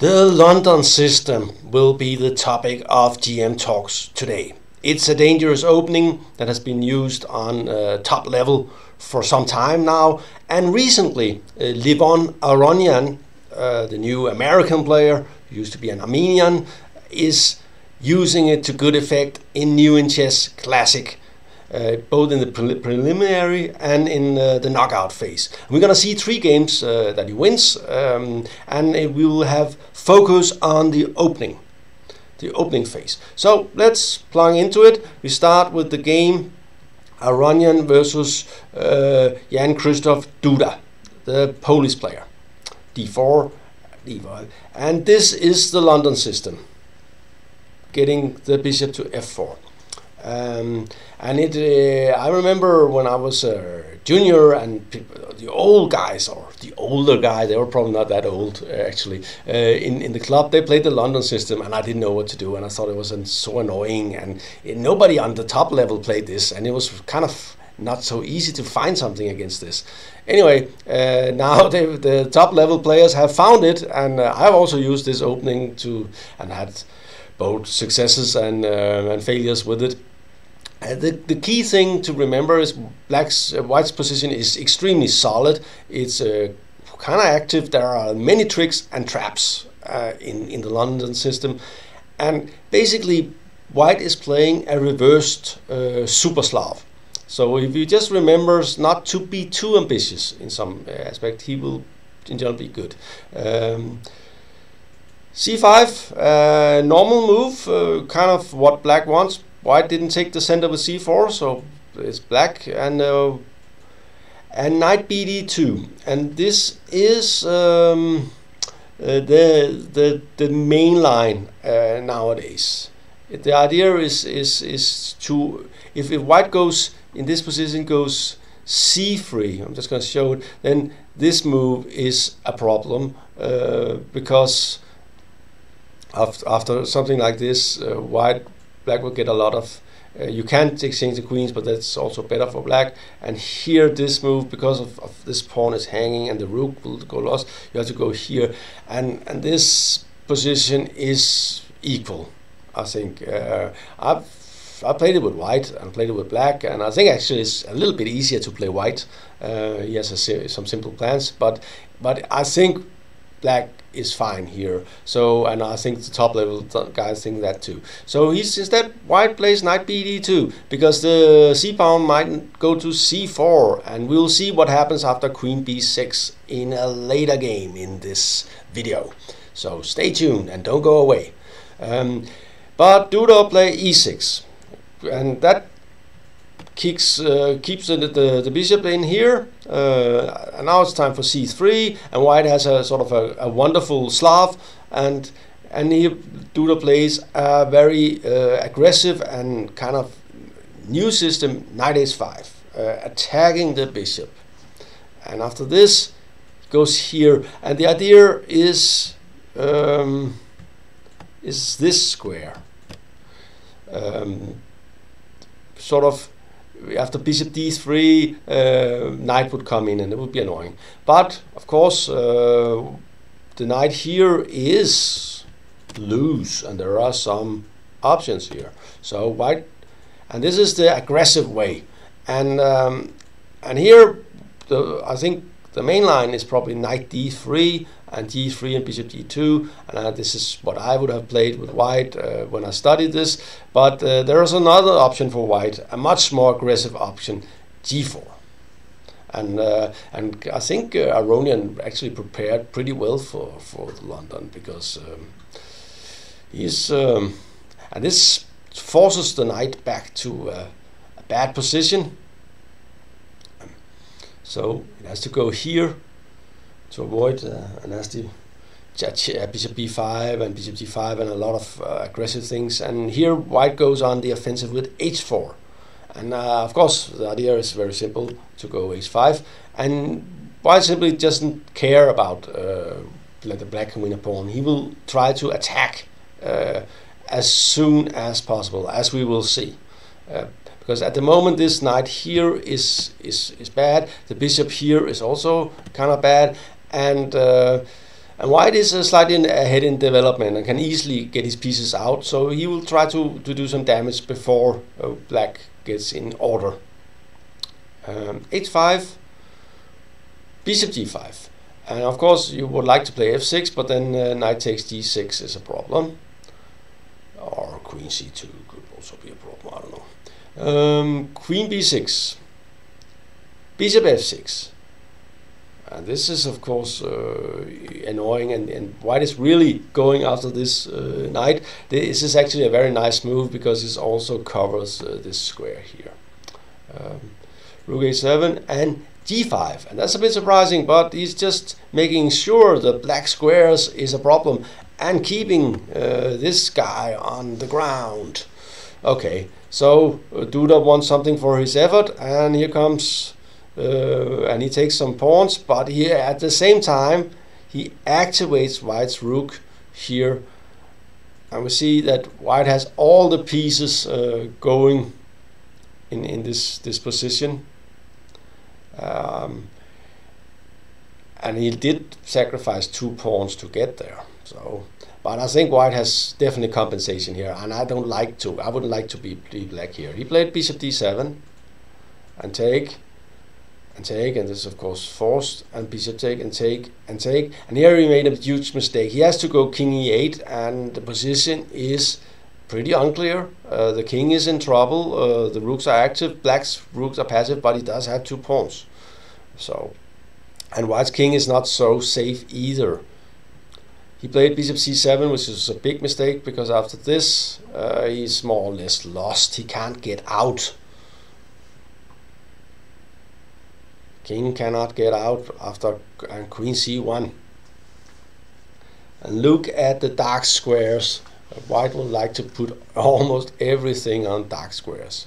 The London system will be the topic of GM Talks today. It's a dangerous opening that has been used on uh, top level for some time now, and recently, uh, Levon Aronian, uh, the new American player, used to be an Armenian, is using it to good effect in New in Chess Classic uh, both in the pre preliminary and in uh, the knockout phase. We're going to see three games uh, that he wins, um, and we will have focus on the opening, the opening phase. So let's plunge into it. We start with the game Aronian versus uh, Jan-Krzysztof Duda, the Polish player. D4, D5, and this is the London system, getting the bishop to F4. Um, and it, uh, I remember when I was a junior and people, the old guys or the older guys, they were probably not that old uh, actually. Uh, in in the club, they played the London system, and I didn't know what to do, and I thought it was so annoying, and nobody on the top level played this, and it was kind of not so easy to find something against this. Anyway, uh, now they, the top level players have found it, and uh, I've also used this opening to and had both successes and uh, and failures with it. Uh, the, the key thing to remember is black's uh, white's position is extremely solid. It's uh, kind of active. There are many tricks and traps uh, in in the London system, and basically white is playing a reversed uh, super Slav. So if he just remembers not to be too ambitious in some aspect, he will in general be good. Um, c5, uh, normal move, kind of what black wants White didn't take the center with c4, so it's black and uh, and knight bd2, and this is um, uh, the the the main line uh, nowadays. The idea is is is to if, if white goes in this position goes c3, I'm just going to show it. Then this move is a problem uh, because after, after something like this, uh, white black will get a lot of uh, you can't exchange the queens, but that's also better for black. And here, this move, because of, of, this pawn is hanging and the rook will go lost, you have to go here. And and this position is equal, I think. Uh, I've I played it with white and played it with black, and I think actually it's a little bit easier to play white. Uh, he has a, some simple plans, but but I think black is fine here. So, and I think the top level guys think that too. So he's instead white plays knight bd2 because the c pawn might go to c4, and we'll see what happens after queen b6 in a later game in this video. So stay tuned and don't go away. Um, but Duda play e6, and that kicks, uh, keeps the, the, the, bishop in here. Uh, and now it's time for c3, and white has a sort of a, a wonderful Slav, and and he Duda plays a very uh, aggressive and kind of new system, knight h5, uh, attacking the bishop. And after this, goes here, and the idea is um, is this square. Um, sort of after bishop d3, uh, knight would come in and it would be annoying. But of course, uh, the knight here is loose, and there are some options here. So white, and this is the aggressive way, and um, and here, the I think the main line is probably knight d3 and g3 and bishop g2 and uh, this is what I would have played with white uh, when I studied this but uh, there is another option for white a much more aggressive option g4 and uh, and I think uh, Aronian actually prepared pretty well for for London because um, he's um, and this forces the knight back to uh, a bad position. So it has to go here to avoid uh, a nasty uh, bishop b5 and bishop g5 and a lot of uh, aggressive things. And here white goes on the offensive with h4. And uh, of course, the idea is very simple to go h5. And white simply doesn't care about uh, the black win a pawn. He will try to attack uh, as soon as possible, as we will see. Because at the moment this knight here is is is bad. The bishop here is also kind of bad, and uh, And white is uh, slightly ahead in development and can easily get his pieces out, so he will try to, to do some damage before uh, black gets in order. Um, h5, bishop g5. And of course you would like to play f6, but then uh, knight takes d6 is a problem. Or queen c2 could also be a problem, I don't know. Um, queen b6, bishop f6. And this is of course uh, annoying and, and white is really going after this uh, knight. This is actually a very nice move because this also covers uh, this square here. Um, rook a7 and g5 and that's a bit surprising but he's just making sure the black squares is a problem and keeping uh, this guy on the ground okay so uh, Duda wants something for his effort and here comes uh, and he takes some pawns but he at the same time he activates white's rook here and we see that white has all the pieces uh, going in in this this position um, and he did sacrifice two pawns to get there. So, but I think White has definitely compensation here, and I don't like to. I wouldn't like to be, be black here. He played bishop d7 and take and take, and this is of course forced, and bishop take and take and take. And here he made a huge mistake. He has to go king e8, and the position is pretty unclear. Uh, the king is in trouble. Uh, the rooks are active. Black's rooks are passive, but he does have two pawns. So, and White's king is not so safe either. He played bishop c7, which is a big mistake because after this uh, he's more or less lost. He can't get out. King cannot get out after and queen c1. And look at the dark squares. White would like to put almost everything on dark squares.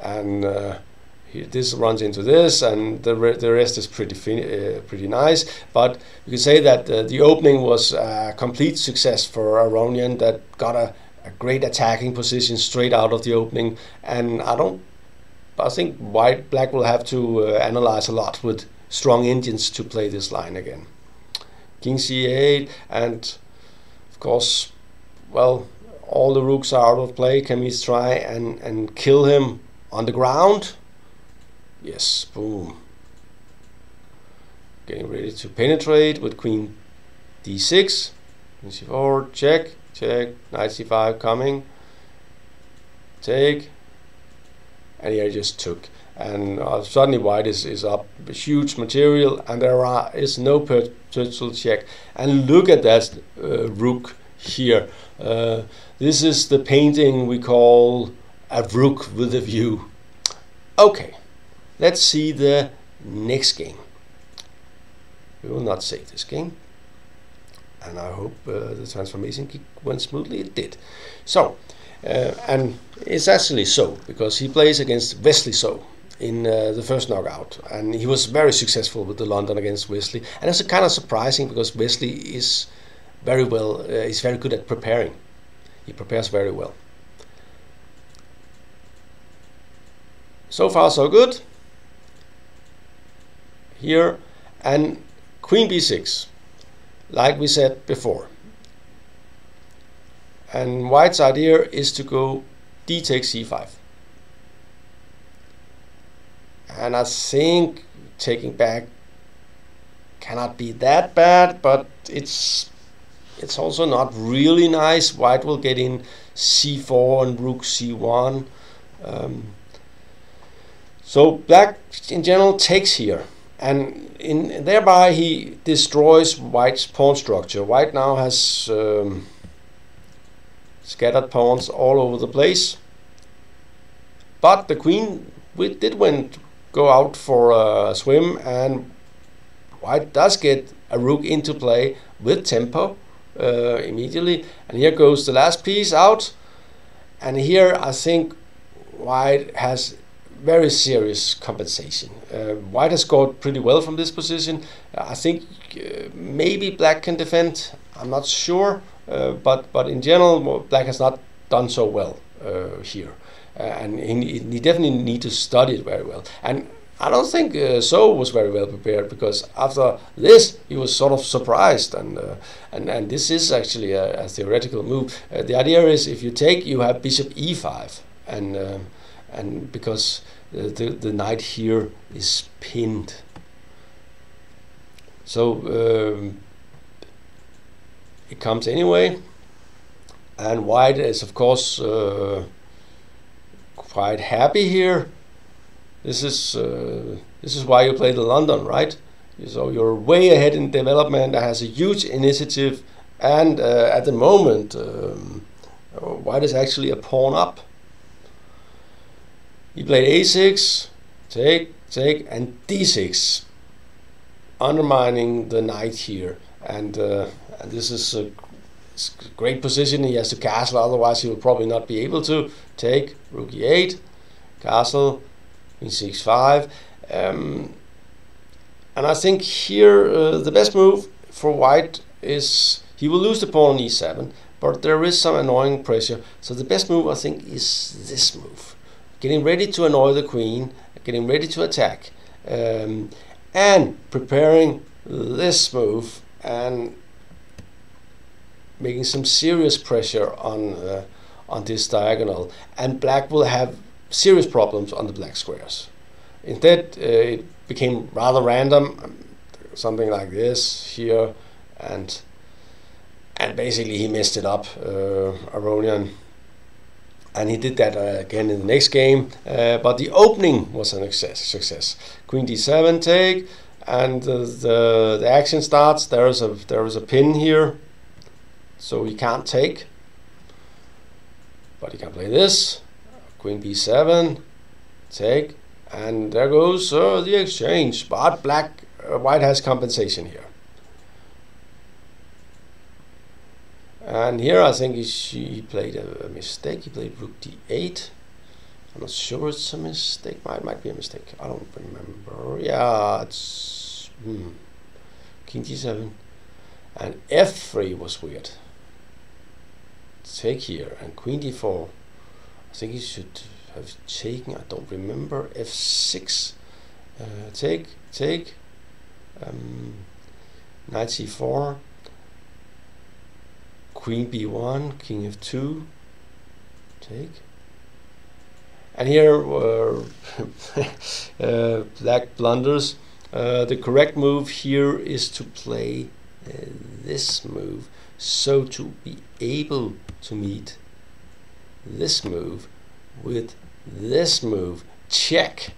And uh, this runs into this, and the, re the rest is pretty uh, pretty nice. But you can say that uh, the opening was a complete success for Aronian that got a, a, great attacking position straight out of the opening. And I don't, I think White Black will have to uh, analyze a lot with strong engines to play this line again. King c8, and of course, well, all the rooks are out of play. Can we try and and kill him on the ground? Yes, boom. Getting ready to penetrate with queen d6. Queen c4, check, check, knight c5 coming. Take. And I just took. And uh, suddenly white is, is up huge material and there are, is no potential check. And look at that uh, rook here. Uh, this is the painting we call a rook with a view. Okay. Let's see the next game. We will not save this game. And I hope uh, the transformation went smoothly. It did. So, and it's actually so, because he plays against Wesley So in uh, the first knockout. And he was very successful with the London against Wesley. And it's kind of surprising because Wesley is very well, uh, he's very good at preparing. He prepares very well. So far, so good here and queen b6 like we said before and white's idea is to go d takes c5 and I think taking back cannot be that bad but it's it's also not really nice. White will get in c4 and rook c1 um, so black in general takes here. And in thereby he destroys white's pawn structure. White now has um, scattered pawns all over the place, but the queen we did went go out for a swim, and white does get a rook into play with tempo uh, immediately. And here goes the last piece out, and here I think white has very serious compensation. Uh, White has scored pretty well from this position. I think uh, maybe Black can defend. I'm not sure, but but in general, Black has not done so well uh, here, uh, and he, he, definitely need to study it very well. And I don't think uh, So was very well prepared because after this he was sort of surprised and uh, and and this is actually a, a theoretical move. Uh, the idea is if you take you have Bishop E5 and uh, and because the the knight here is pinned. So um, it comes anyway, and White is of course uh, quite happy here this is uh, this is why you play the London, right? So you're way ahead in development. has a huge initiative, and uh, at the moment, um, White is actually a pawn up. He played a6, take, take, and d6, undermining the knight here. And, uh, and this is a great position. He has to castle, otherwise he will probably not be able to. Take, rook e8, castle, in 6-5. Um, and I think here uh, the best move for white is he will lose the pawn on e7, but there is some annoying pressure. So the best move I think is this move. Getting ready to annoy the queen, getting ready to attack, um, and preparing this move and making some serious pressure on uh, on this diagonal. And black will have serious problems on the black squares. Instead, uh, it became rather random, something like this here, and and basically he messed it up, uh, Aronian. And he did that uh, again in the next game, uh, but the opening was a success. success. Queen d7 take, and the the action starts. There is a there is a pin here, so he can't take, but he can play this queen b7, take, and there goes uh, the exchange. But black, uh, white has compensation here. And here I think he, he played a, a, mistake. He played rook d8. I'm not sure it's a mistake. Might might be a mistake. I don't remember. Yeah, it's hmm. king d7, and f3 was weird. Take here and queen d4. I think he should have taken, I don't remember, f6. Uh, take, take, um, knight c4, queen b1, king f2, take. And here were uh, black blunders. Uh, the correct move here is to play uh, this move so to be able to meet this move with this move. Check.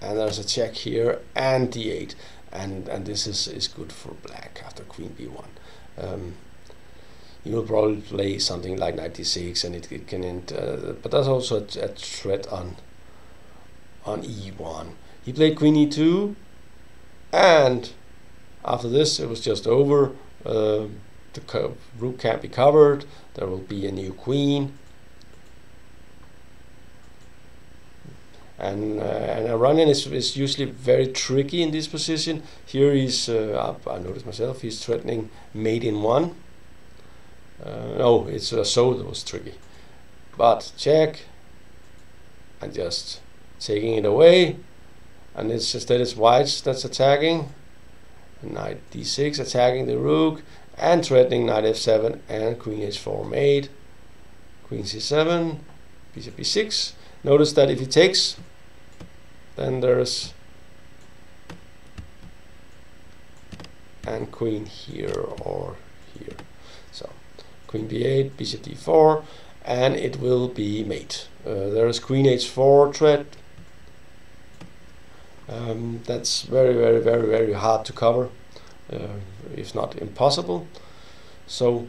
And there's a check here and d8 and and this is is good for black after queen b1 um, you will probably play something like 96 and it, it can end uh, but that's also a, a threat on on e1 he played queen e2 and after this it was just over. Uh, the rook can't be covered there will be a new queen and uh, and Aronian is, is usually very tricky in this position. Here he's, uh, I noticed myself, he's threatening mate in one. Uh, no, it's a so that was tricky. But check, and just taking it away, and it's instead it's whites that's attacking. Knight d6 attacking the rook, and threatening knight f7 and queen h4 mate. Queen c7, bishop b6. Notice that if he takes, then there's and queen here or here. So queen b8, bishop d4, and it will be mate. Uh, there is queen h4 threat. Um, that's very, very, very, very hard to cover, if not impossible. So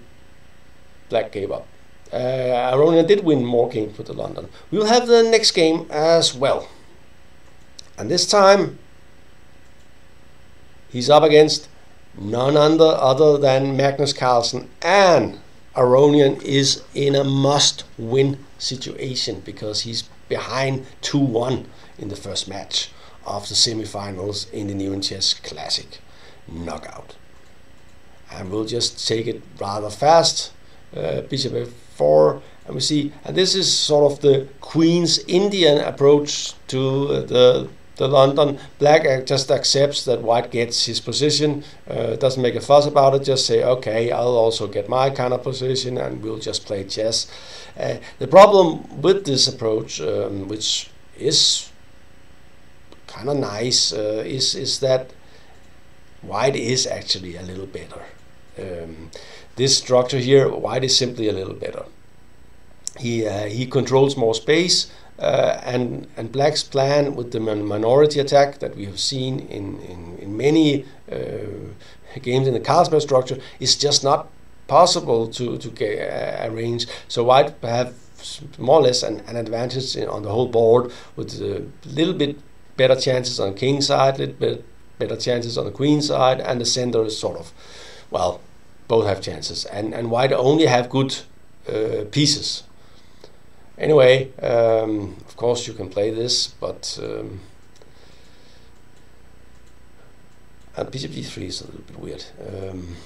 black gave up. Uh, Aronian did win more games with the London. We'll have the next game as well. And this time, he's up against none other, other than Magnus Carlsen. And Aronian is in a must win situation because he's behind 2 1 in the first match of the semifinals in the New Chess Classic knockout. And we'll just take it rather fast. Uh, bishop f4, and we see, and this is sort of the Queen's Indian approach to the the London. Black just accepts that white gets his position, uh, doesn't make a fuss about it, just say, okay, I'll also get my kind of position and we'll just play chess. Uh, the problem with this approach, um, which is kind of nice, uh, is, is that white is actually a little better. Um, this structure here, white is simply a little better. He, uh, he controls more space, uh, and, and Black's plan with the minority attack that we have seen in, in, in many uh, games in the Carlsbad structure is just not possible to, to get, uh, arrange. So White have more or less an, an advantage in, on the whole board with a little bit better chances on king side, a little bit better chances on the queen side, and the center is sort of, well, both have chances. And, and White only have good uh, pieces Anyway, um, of course you can play this, but um, and bishop d3 is a little bit weird. Um,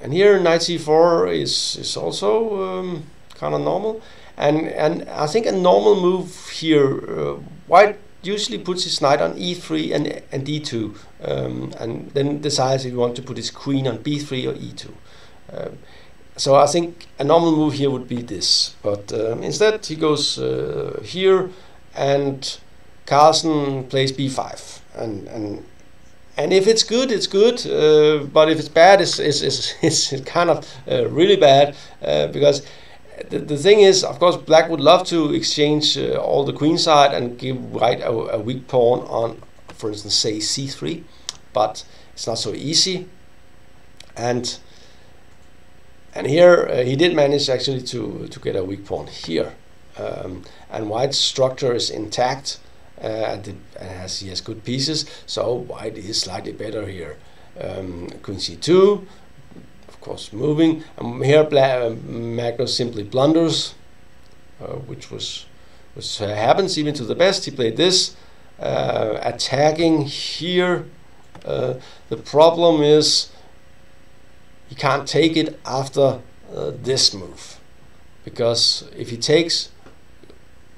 and here knight c4 is is also um, kind of normal, and and I think a normal move here. Uh, white usually puts his knight on e3 and and d2, um, and then decides if he wants to put his queen on b3 or e2. Um, so I think a normal move here would be this, but um, instead he goes uh, here, and Carlsen plays b5, and and and if it's good, it's good, uh, but if it's bad, it's it's, it's, it's kind of uh, really bad uh, because. The, the thing is, of course, black would love to exchange uh, all the queen side and give white a, a weak pawn on, for instance, say c3, but it's not so easy. And and here uh, he did manage actually to, to get a weak pawn here. Um, and white's structure is intact uh, and, it, and has, he has good pieces, so white is slightly better here. Um, queen c2, of course moving. Um, here uh, Magnus simply blunders, uh, which was which uh, happens even to the best. He played this, uh, attacking here. the problem is he can't take it after uh, this move because if he takes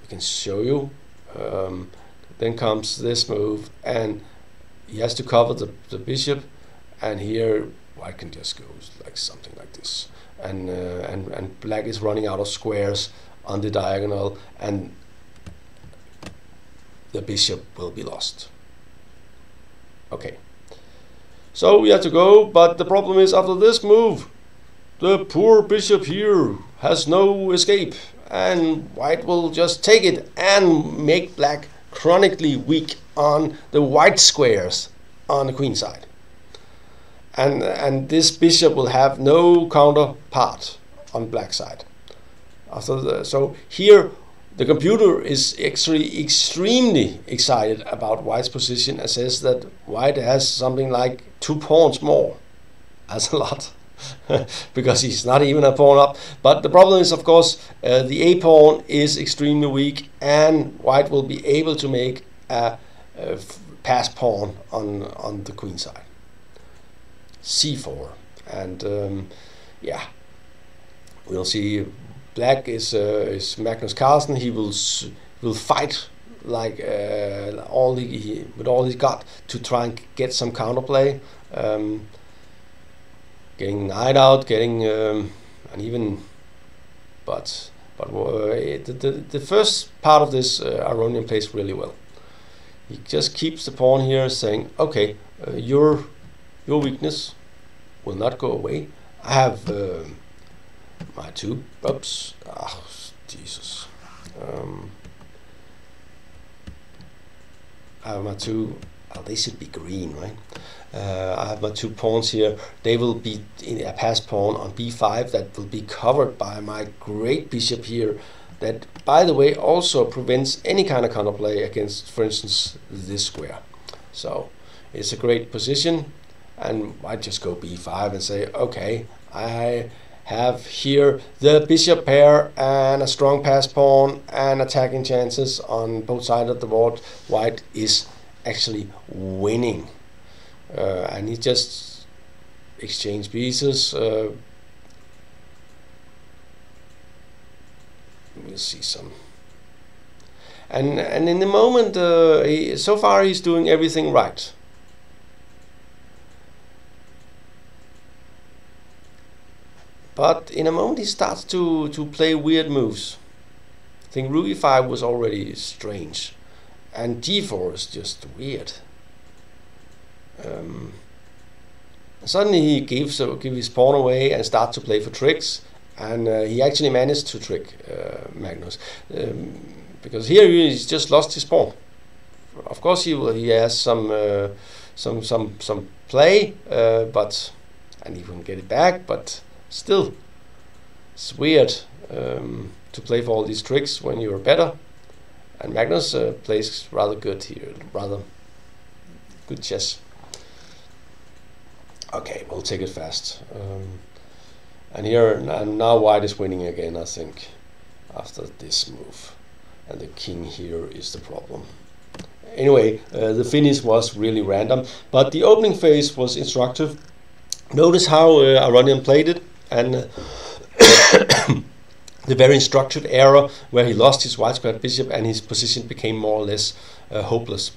we can show you um, then comes this move and he has to cover the, the bishop and here white can just go like something like this. And uh, and and black is running out of squares on the diagonal and the bishop will be lost. Okay. So we have to go, but the problem is after this move, the poor bishop here has no escape, and white will just take it and make black chronically weak on the white squares on the queen side. And, and this bishop will have no counterpart on black side. The, so here the computer is actually extremely excited about White's position and says that White has something like two pawns more. That's a lot. because he's not even a pawn up. But the problem is, of course, uh, the a pawn is extremely weak, and white will be able to make a, a pass pawn on on the queen side. C4, and um, yeah, we'll see. Black is uh, is Magnus Carlsen. He will will fight like uh, all he, he, with all he's got to try and get some counterplay, um, getting knight out, getting um, and even, but but uh, the, the the first part of this uh, Aronian plays really well. He just keeps the pawn here, saying, "Okay, uh, your your weakness will not go away. I have." Um, my two, oops, oh, Jesus. Um, I have my two, oh, they should be green, right? Uh, I have my two pawns here. They will be in a pass pawn on b5 that will be covered by my great bishop here. That, by the way, also prevents any kind of counterplay against, for instance, this square. So it's a great position, and I just go b5 and say, okay, I have here the bishop pair and a strong pass pawn and attacking chances on both sides of the board. White is actually winning. Uh, and he just exchange pieces. Uh, we'll see some. and and in the moment, uh, he, so far he's doing everything right. But in a moment he starts to, to play weird moves. I think Rook e5 was already strange. And g4 is just weird. Um, suddenly he gives, uh, his pawn away and starts to play for tricks. And uh, he actually managed to trick uh, Magnus. Um, because here he's just lost his pawn. Of course he will, he has some uh, some some some play, uh, but and he can get it back, but still, it's weird um, to play for all these tricks when you're better. And Magnus uh, plays rather good here, rather good chess. Okay, we'll take it fast. Um, and here, and now white is winning again, I think, after this move. And the king here is the problem. Anyway, uh, the finish was really random, but the opening phase was instructive. Notice how uh, Aronian played it and uh, the very structured era where he lost his white squared bishop and his position became more or less uh, hopeless.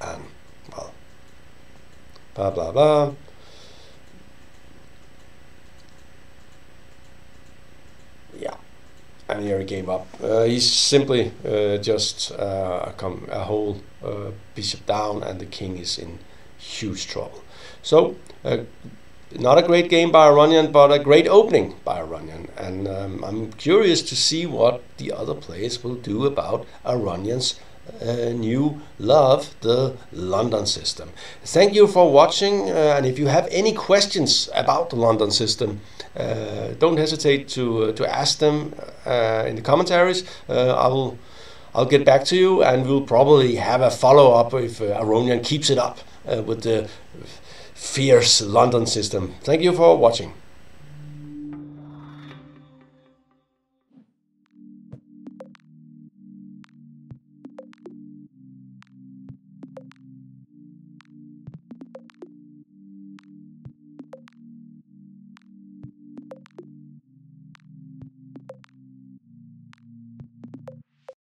And, well, blah blah blah. Yeah, and here he gave up. Uh, he's simply uh, just uh, come a whole uh, bishop down, and the king is in huge trouble. So not a great game by Aronian, but a great opening by Aronian. And um, I'm curious to see what the other players will do about Aronian's uh, new love, the London system. Thank you for watching. Uh, and if you have any questions about the London system, uh, don't hesitate to uh, to ask them uh, in the commentaries. Uh, I will. I'll get back to you, and we'll probably have a follow up if Aronian keeps it up with the fierce London system. Thank you for watching.